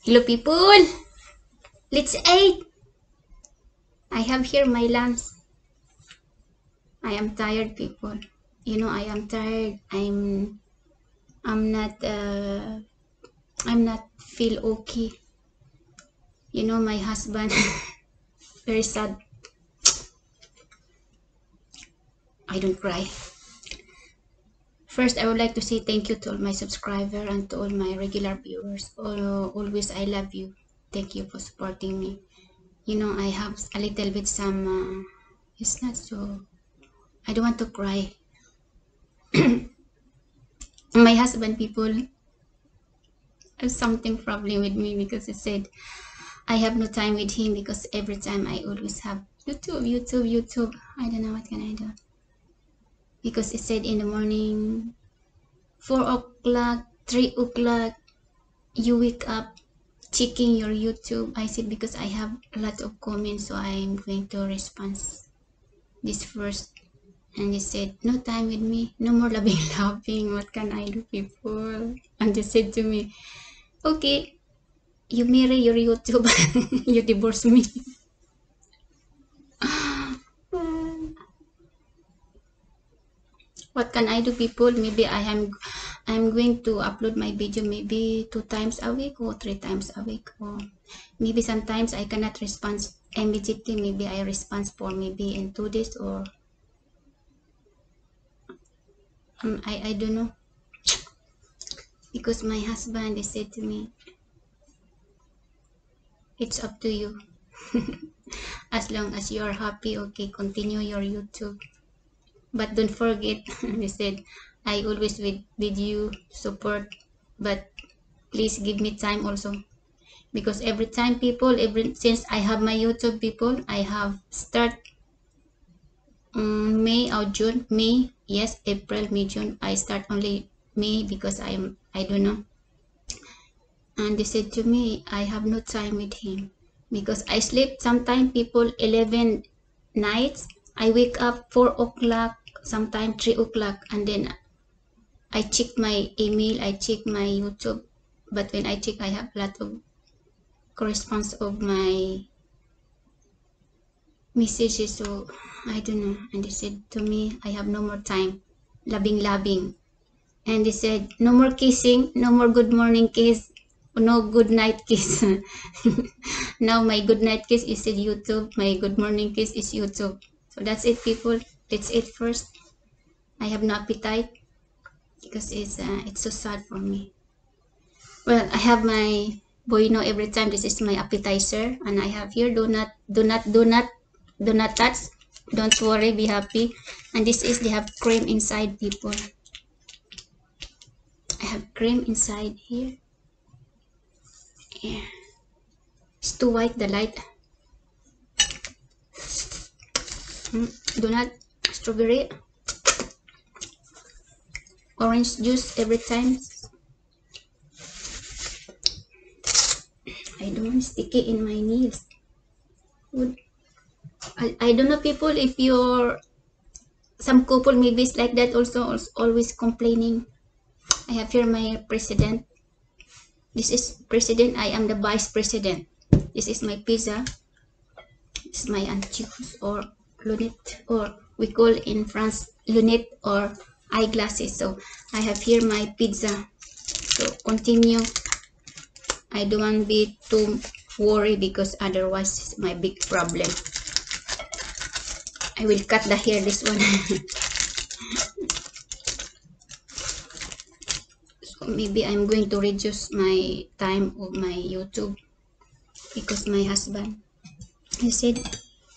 Hello people. Let's eat. I have here my lunch. I am tired people. You know I am tired. I'm I'm not uh, I'm not feel okay. You know my husband very sad. I don't cry. First, I would like to say thank you to all my subscribers and to all my regular viewers. always, I love you. Thank you for supporting me. You know, I have a little bit some, uh, it's not so, I don't want to cry. my husband people have something problem with me because he said I have no time with him because every time I always have YouTube, YouTube, YouTube. I don't know what can I do because it said in the morning 4 o'clock 3 o'clock you wake up checking your youtube. I said because i have a lot of comments so i'm going to respond this first. And they said no time with me. No more loving loving what can i do people and they said to me okay you marry your youtube. You divorce me. What can i do people maybe i am i'm going to upload my video maybe two times a week or three times a week or maybe sometimes i cannot respond immediately. Maybe i respond for maybe in two days or um, i i don't know. Because my husband they said to me it's up to you. As long as you are happy okay continue your youtube. But don't forget they said i always with with you support but please give me time also. Because every time people every since i have my youtube people i have start um, may or june may yes april may june i start only may because i am i don't know. And they said to me i have no time with him. Because i sleep sometimes people 11 nights i wake up 4 o'clock sometimes 3 o'clock and then I check my email, I check my YouTube, but when I check, I have a lot of correspondence of my messages, so I don't know. And they said to me, I have no more time, loving, loving. And they said, no more kissing, no more good morning kiss, no good night kiss. now my good night kiss is in YouTube, my good morning kiss is YouTube. So that's it, people. That's it first. I have no appetite because it's uh, it's so sad for me. Well, I have my bueno every time. This is my appetizer, and I have here donut, donut, donut, donut touch. Don't worry, be happy. And this is they have cream inside, people. I have cream inside here. Yeah. It's too white the light. Mm, donut, strawberry orange juice every time. I don't want sticky in my nails. I, I don't know people if you're some couple maybe it's like that also, always complaining. I have here my president. This is president I am the vice president. This is my pizza. This is my anchovies or lunette or we call in France lunette or eyeglasses. So i have here my pizza. So continue. I don't want be too worried because otherwise it's my big problem. I will cut the hair this one. So maybe i'm going to reduce my time of my youtube because my husband he said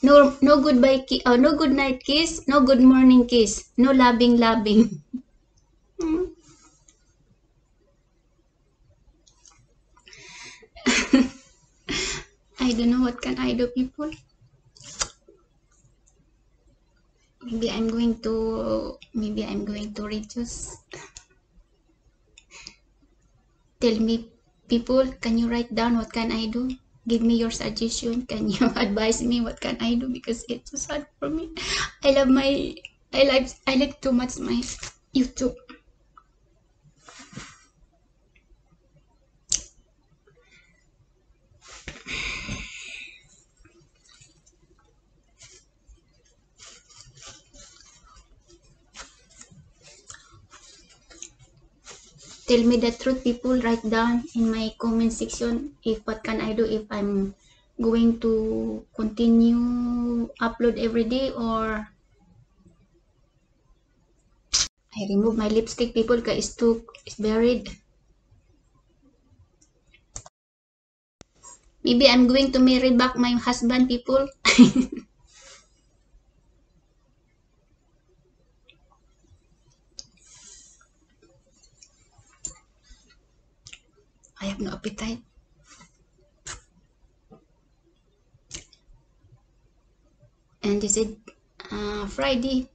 no, no goodbye kiss. Oh, no good night kiss. No good morning kiss. No loving, loving. Hmm. I don't know what can I do, people. Maybe I'm going to. Maybe I'm going to reduce. Tell me, people. Can you write down what can I do? Give me your suggestion. Can you advise me? What can i do? Because it's so sad for me. I love my i like i like too much my youtube tell me the truth people write down in my comment section if what can i do if i'm going to continue upload every day or I remove my lipstick people guys too it's buried. Maybe I'm going to marry back my husband people I have no appetite and they said uh, Friday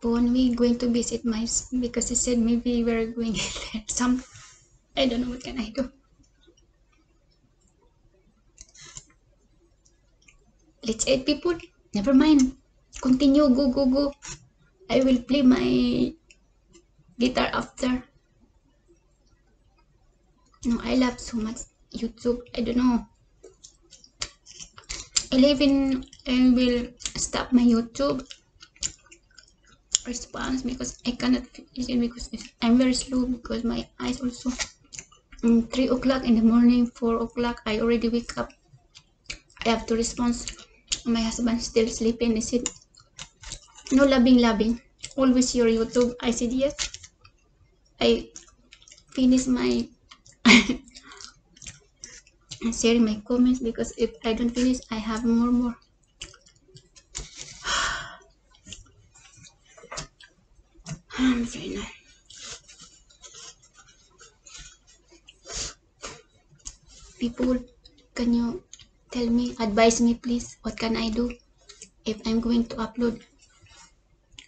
when we going to visit my because he said maybe we're going some I don't know what can I do. Let's add people? Never mind. Continue go go go. I will play my guitar after no I love so much YouTube. I don't know. 11 I will stop my YouTube response because I cannot finish it because I'm very slow because my eyes also um, 3 o'clock in the morning 4 o'clock I already wake up. I have to respond. My husband still sleeping. He said no loving loving always your YouTube. I said yes. I finish my sharing my comments because if I don't finish I have more more. I'm fine people can you tell me advise me please what can I do if I'm going to upload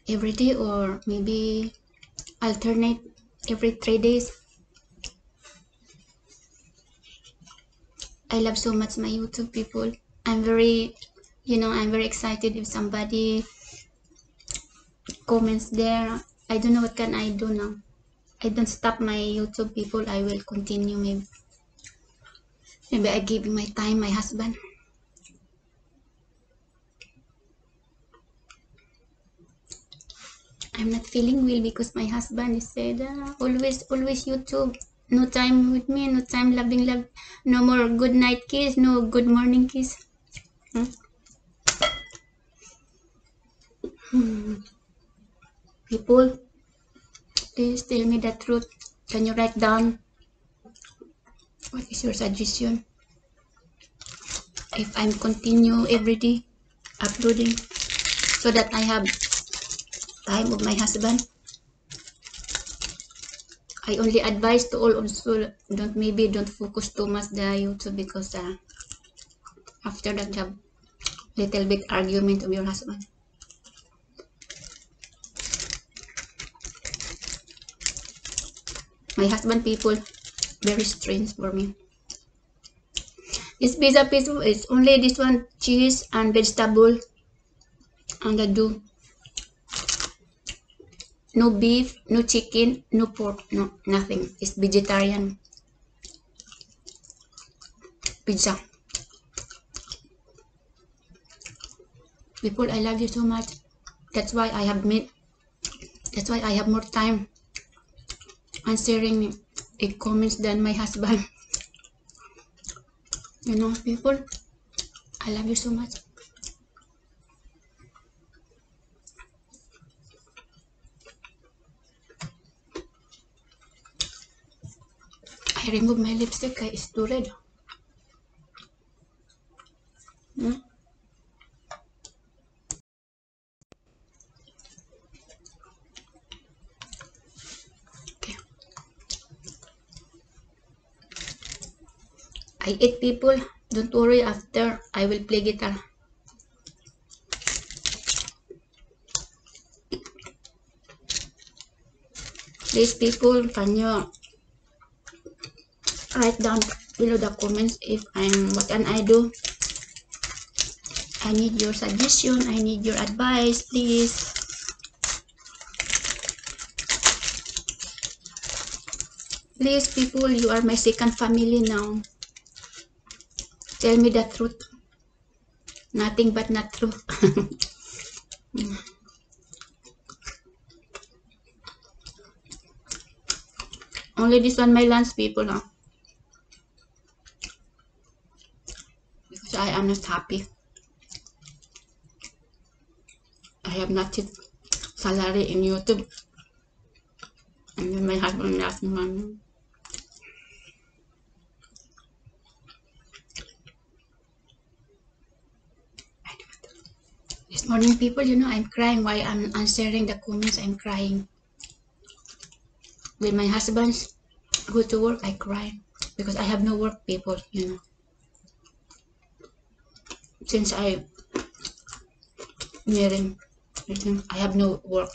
every day or maybe alternate every three days I love so much my YouTube people. I'm very, you know, I'm very excited if somebody comments there. I don't know what can I do now. I don't stop my YouTube people. I will continue maybe. Maybe I give my time, my husband. I'm not feeling well because my husband is said uh, always, always YouTube no time with me, no time loving love, no more good night kiss, no good morning kiss. Hmm? Hmm. People, please tell me the truth. Can you write down what is your suggestion? If I'm continue every day uploading so that I have time with my husband. I only advise to all also don't maybe don't focus too much the YouTube because uh, after that have little bit argument of your husband. My husband people very strange for me. This pizza piece is only this one cheese and vegetable and the do no beef, no chicken, no pork, no nothing. It's vegetarian pizza. People, I love you so much. That's why I have made. That's why I have more time answering a comments than my husband. you know, people, I love you so much. Remove my lipstick, it's too red. Hmm? Okay. I eat people, don't worry after I will play guitar. Please people, can you write down below the comments if I'm what can I do? I need your suggestion I need your advice please. Please people you are my second family now. Tell me the truth. Nothing but not true. Hmm. Only this one my lunch people huh? Because I am not happy. I have not yet salary in YouTube. And then my husband asked me, This morning, people, you know, I'm crying while I'm answering the comments. I'm crying. When my husband go to work, I cry because I have no work, people, you know. Since I married I have no work.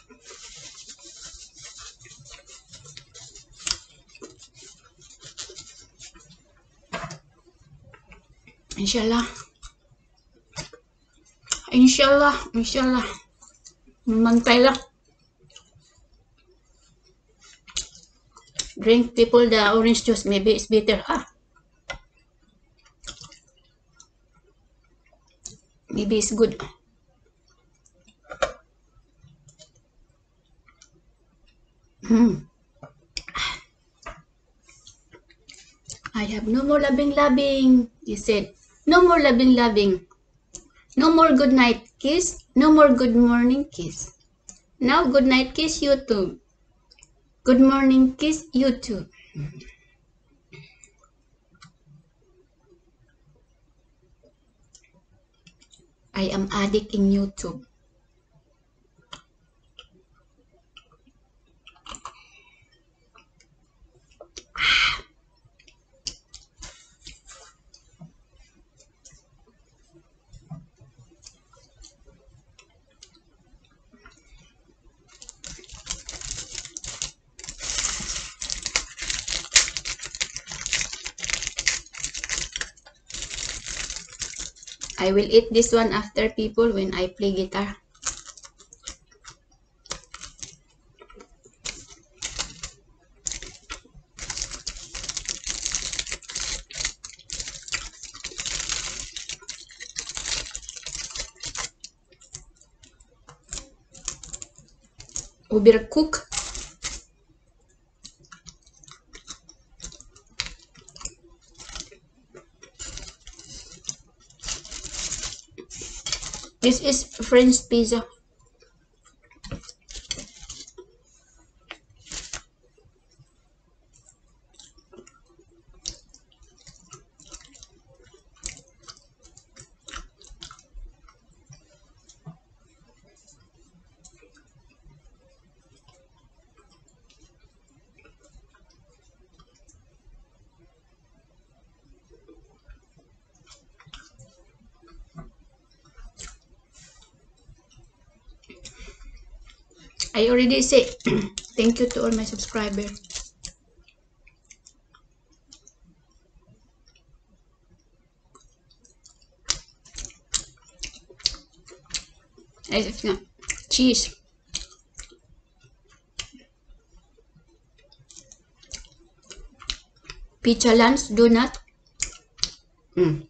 Inshallah. Inshallah, inshallah. Mantay. Drink people the orange juice. Maybe it's bitter, huh? It's good. Hmm. I have no more loving loving. He said, no more loving loving. No more good night kiss. No more good morning kiss. Now good night kiss you too. Good morning kiss you too. I am addict in YouTube. I will eat this one after people when I play guitar. Overcook. This is French pizza. I already say thank you to all my subscribers. cheese. Pizza lunch, do not. Mm.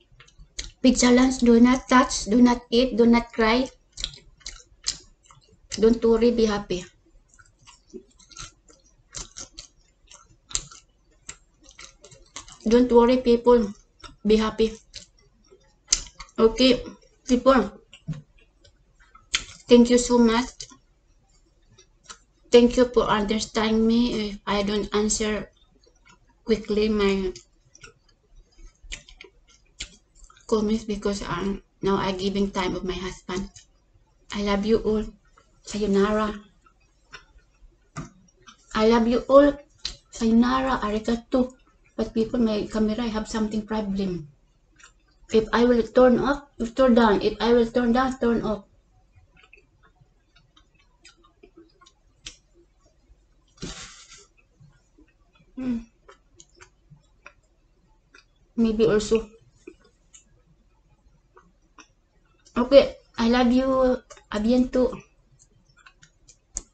Pizza lunch, do not touch, do not eat, do not cry. Don't worry, be happy. Don't worry, people. Be happy. Okay, people. Thank you so much. Thank you for understanding me if I don't answer quickly my comments because I'm now I'm giving time of my husband. I love you all. Sayonara. I love you all. Sayonara, arigato. But people, my camera, I have something problem. If I will turn off, turn down. If I will turn down, turn off. Hmm. Maybe also. Okay, I love you. A bientôt.